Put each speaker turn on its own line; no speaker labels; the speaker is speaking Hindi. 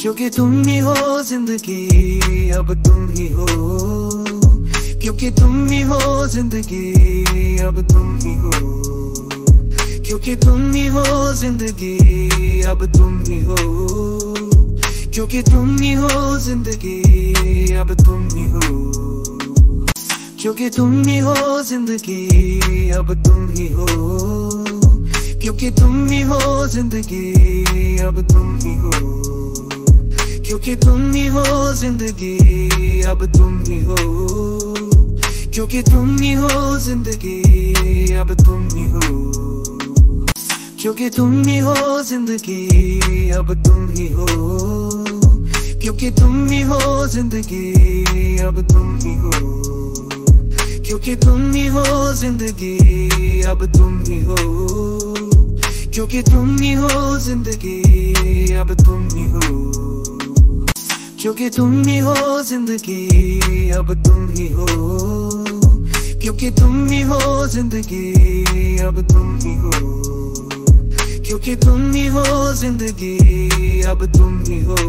क्योंकि तुम ही हो ज़िंदगी अब तुम ही हो क्योंकि तुम ही हो ज़िंदगी अब तुम ही हो क्योंकि तुम ही हो ज़िंदगी अब तुम ही हो क्योंकि तुम ही हो ज़िंदगी अब तुम ही हो क्योंकि तुम ही हो ज़िंदगी अब तुम ही हो क्योंकि तुम ही हो ज़िंदगी अब तुम ही हो क्योंकि तुम ही हो ज़िंदगी अब तुम ही हो क्योंकि तुम ही हो ज़िंदगी अब तुम ही हो क्योंकि तुम ही हो ज़िंदगी अब तुम ही हो क्योंकि तुम ही हो ज़िंदगी अब तुम ही हो क्योंकि तुम ही हो ज़िंदगी अब तुम ही हो क्योंकि तुम ही हो ज़िंदगी अब तुम ही हो क्योंकि तुम ही हो ज़िंदगी, अब तुम ही हो। क्योंकि तुम ही हो ज़िंदगी, अब तुम ही हो। क्योंकि तुम ही हो ज़िंदगी, अब तुम ही हो।